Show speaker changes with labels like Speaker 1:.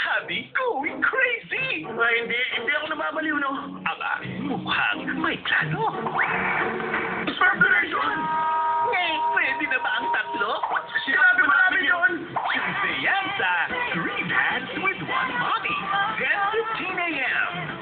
Speaker 1: Sabi, going crazy!
Speaker 2: Ay, hindi, hindi ako nababaliw, no?
Speaker 1: Aba, mukhang may plano. Speculation! Ngay, pwede na ba ang tatlo? Sinabi marami doon! Siyempre yan sa Three Dads with One Mom.